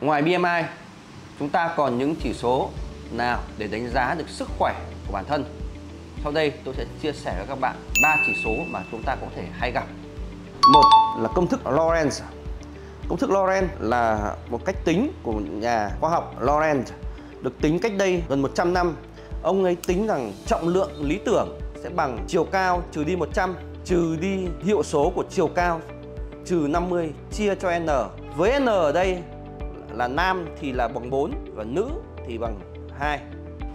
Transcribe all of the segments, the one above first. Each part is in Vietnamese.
Ngoài BMI, chúng ta còn những chỉ số nào để đánh giá được sức khỏe của bản thân? Sau đây tôi sẽ chia sẻ với các bạn ba chỉ số mà chúng ta có thể hay gặp. Một là công thức Lorenz. Công thức Lorenz là một cách tính của nhà khoa học Lorenz được tính cách đây gần 100 năm. Ông ấy tính rằng trọng lượng lý tưởng sẽ bằng chiều cao trừ đi 100 trừ đi hiệu số của chiều cao trừ 50 chia cho n. Với n ở đây là nam thì là bằng 4 và nữ thì bằng 2.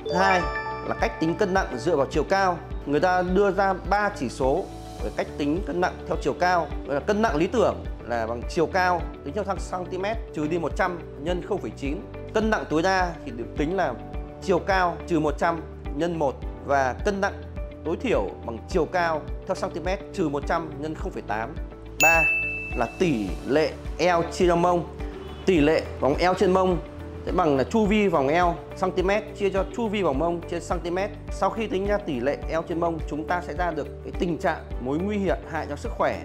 Thứ hai là cách tính cân nặng dựa vào chiều cao. Người ta đưa ra 3 chỉ số về cách tính cân nặng theo chiều cao. Đó Là cân nặng lý tưởng là bằng chiều cao tính theo cm trừ đi 100 nhân 0,9. Cân nặng tối đa thì được tính là chiều cao trừ 100 nhân 1 và cân nặng tối thiểu bằng chiều cao theo cm trừ 100 nhân 0,8. 3 là tỷ lệ eo chia cho mông. Tỷ lệ vòng eo trên mông sẽ bằng là chu vi vòng eo cm chia cho chu vi vòng mông trên cm. Sau khi tính ra tỷ lệ eo trên mông, chúng ta sẽ ra được cái tình trạng mối nguy hiểm hại cho sức khỏe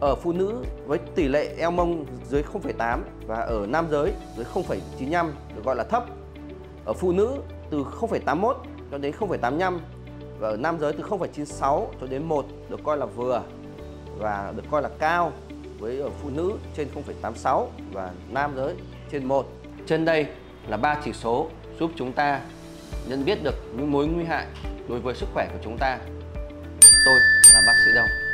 ở phụ nữ với tỷ lệ eo mông dưới 0,8 và ở nam giới dưới 0,95 được gọi là thấp. Ở phụ nữ từ 0,81 cho đến 0,85 và ở nam giới từ 0,96 cho đến 1 được coi là vừa và được coi là cao với ở phụ nữ trên 0,86 và nam giới trên 1. Trên đây là ba chỉ số giúp chúng ta nhận biết được những mối nguy hại đối với sức khỏe của chúng ta. Tôi là bác sĩ Đông.